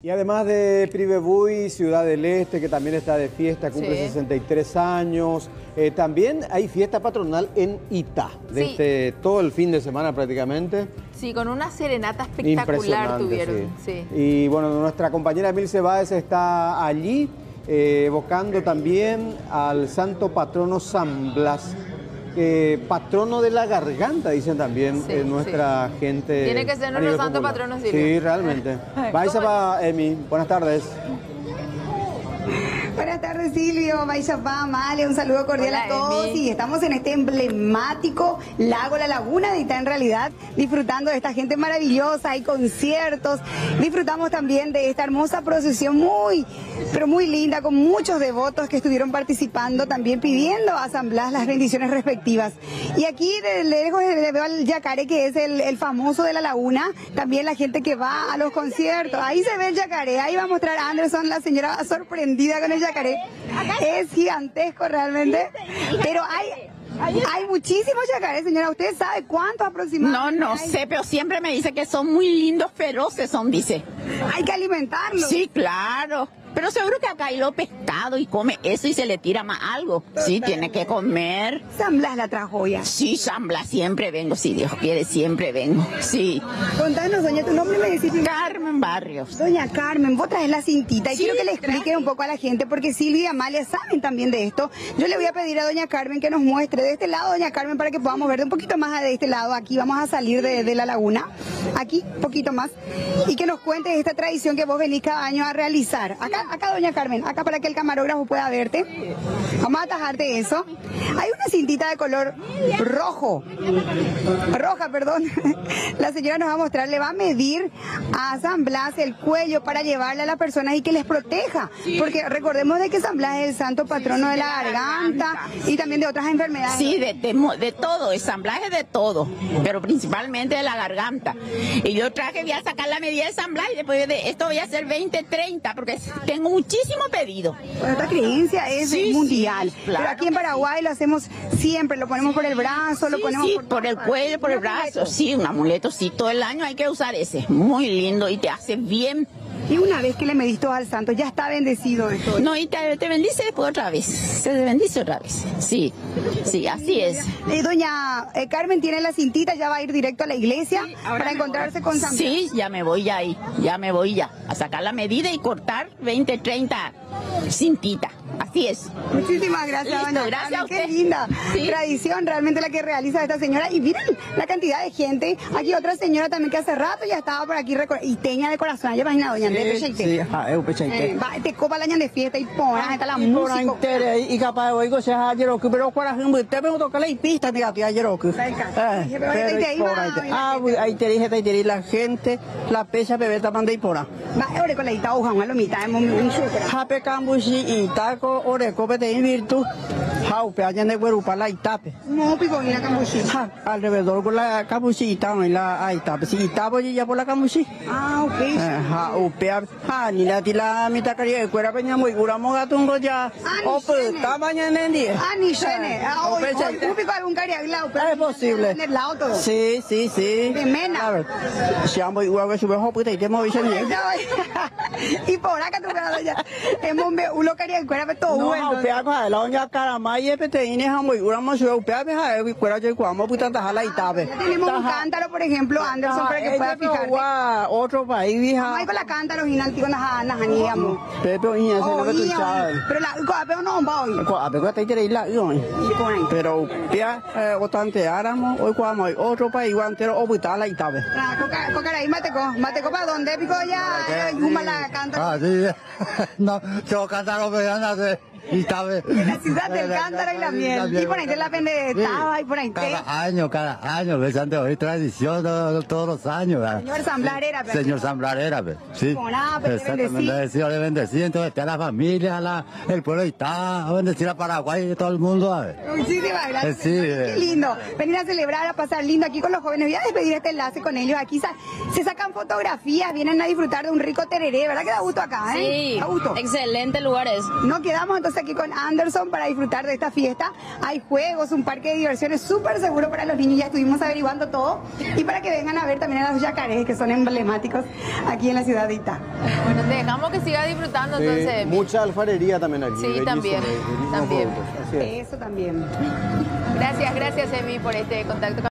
Y además de Privebuy, Ciudad del Este, que también está de fiesta, cumple Sí. 63 años. eh, también hay fiesta patronal en Itá, desde todo el fin de semana prácticamente. Sí, con una serenata espectacular tuvieron. Sí. Y bueno, nuestra compañera Emil Cebáez está allí, eh, evocando también al santo patrono San Blas, eh, patrono de la garganta, dicen también Sí, eh, nuestra gente. Tiene que ser nuestro santo popular. patrono. Sí, realmente. Vais a Emi, buenas tardes. Buenas tardes, Silvio, Maishapá, Male, un saludo cordial Hola, a todos. Emi. Y estamos en este emblemático lago La Laguna de Itá, en realidad, disfrutando de esta gente maravillosa, hay conciertos. Disfrutamos también de esta hermosa procesión muy, pero muy linda, con muchos devotos que estuvieron participando, también pidiendo a San Blas las bendiciones respectivas. Y aquí de lejos le veo al yacaré, que es el, el famoso de la laguna, también la gente que va a los conciertos. Ahí se ve el yacaré, ahí va a mostrar a Anderson, la señora sorprendida con el yacaré. Es gigantesco realmente, pero hay... Hay muchísimos yacarés, señora. ¿Usted sabe cuántos No, aproximadamente? no hay? sé, pero siempre me dice que son muy lindos, feroces son, dice. Hay que alimentarlos. Sí, claro. Pero seguro que acá hay lo pescado y come eso y se le tira más algo. Sí, tiene que comer. San Blas la trajo ya. Sí, Zambla, siempre vengo, si Dios quiere, siempre vengo. Sí. Contanos, doña, tu nombre me decís. Carmen Barrios. Doña Carmen, vos traes la cintita y Sí, quiero que le traje. explique un poco a la gente porque Silvia y Amalia saben también de esto. Yo le voy a pedir a doña Carmen que nos muestre de este lado, doña Carmen, para que podamos ver de un poquito más de este lado. Aquí vamos a salir de, de la laguna, aquí, un poquito más, y que nos esta tradición que vos venís cada año a realizar. Acá, acá, doña Carmen, acá para que el camarógrafo pueda verte. Vamos a atajarte eso. Hay una cintita de color rojo, roja, perdón. La señora nos va a mostrar, le va a medir a San Blas el cuello para llevarle a las personas y que les proteja. Porque recordemos de que San Blas es el santo patrono de la garganta y también de otras enfermedades. Sí, de, de, de todo, ensamblaje de todo, pero principalmente de la garganta. Y yo traje, voy a sacar la medida de ensamblaje y esto voy a hacer 20, 30, porque tengo muchísimo pedido. Esta creencia es Sí, mundial. sí, claro Pero aquí en Paraguay lo hacemos siempre, lo ponemos por el brazo, lo ponemos sí, por, por el cuello, por el brazo, sí, un amuleto, sí, todo el año hay que usar ese, muy lindo y te hace bien. Y una vez que le medís todo al santo, ya está bendecido esto. No, y te, te bendice después otra vez, se te bendice otra vez, sí, sí, así es. Eh, doña eh, Carmen tiene la cintita, ya va a ir directo a la iglesia para encontrarse con San. Sí, ya me voy ya ahí, ya me voy ya, a sacar la medida y cortar 20, 30 cintita, así es. Muchísimas gracias, Listo, doña gracias Carmen. a Qué usted. linda Sí. tradición realmente la que realiza esta señora. Y miren la cantidad de gente. Aquí otra señora también que hace rato ya estaba por aquí y teña de corazón. Ya imagina, doña Andrés Pecheite. Sí, ah, eu pechaite. Eh, va, te copa la de fiesta y pona, está la música. y capaz hoy go se ha jeroku pero kwa hin bu te me toca la pista jeroku. Venga. Dije, pero ahí te. Ah, bu- ahí te dije te dije la gente la pesa bebé ta manda y pora. Va, ore con la ita hoja, una lomita, es muy chucra. Hape kambushi y taco ore cope te invirtu. Hau pe allá de guerupa la itape. No, pico, y la cambuchi. Ha, alrededor con la y ta y la ay tape. Si itapo ya por la kambushi. Ah, ok. Eh, Ha, upea, ha, ni la tila mita kari kuera peña muy guramo gatungo ya. Ah, ni Ope, shene. ta mañana en día. Ah, ni shene. Ah, hoy, Ope, hoy, un pico algún cari aglao, pero Es posible. En el lado todo. Sí, sí, sí. De mena. A ver, si ambos igual que sube hopo y te moví bien. y por acá tú ya. Hemos uno quería que era todo No, bueno. upea pa, la onja caramay pete ine ha muy e puta itabe. Ya tenemos un cántaro, por ejemplo, Anderson, para que pueda fijarte. Otro país vieja. ir con la cántaro original, tío, nas nas aníamos. Pepe se lo que tú iya, sabes. Pero la coapeo no va hoy. Te la yo. Y. Pero upea eh, otante aramo hoy kuamo otro país guantero o puta la itabe. Ah, coca- Cocaraí, mateco. Mateco, ¿para dónde? Pico ya, yuma la cántaro. Ah, sí. No, yo cantaron pegando de y sabe. La ciudad del cántaro y la miel. Y por ahí te la vende estaba y por ahí te. Cada año, cada año, ¿ves? Antes hoy tradición todos, todos los años. ¿verdad? Señor Samblarera, pero- Señor Samblarera, ¿ves? sí. Pero Exactamente, bendecido, le bendecí, entonces está la familia, la, el pueblo y está, a bendecir a Paraguay y todo el mundo, a ver. Muchísimas gracias. Eh, sí, señor. eh. Qué lindo. Venir a celebrar, a pasar lindo aquí con los jóvenes. Voy a despedir este enlace con ellos. Aquí sa- se sacan fotografías, vienen a disfrutar de un rico tereré. ¿Verdad que da gusto acá? ¿eh? Sí, Da gusto. excelente lugares. No quedamos entonces aquí con Anderson para disfrutar de esta fiesta. Hay juegos, un parque de diversiones súper seguro para los niños, ya estuvimos averiguando todo. Y para que vengan a ver también a los yacarés, que son emblemáticos aquí en la ciudad de Itá. Bueno, dejamos que siga disfrutando Sí, entonces. Mucha alfarería también aquí. Sí, bellísimo, también, también. productos. Eso también. Gracias, gracias Emi por este contacto.